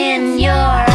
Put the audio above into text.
in your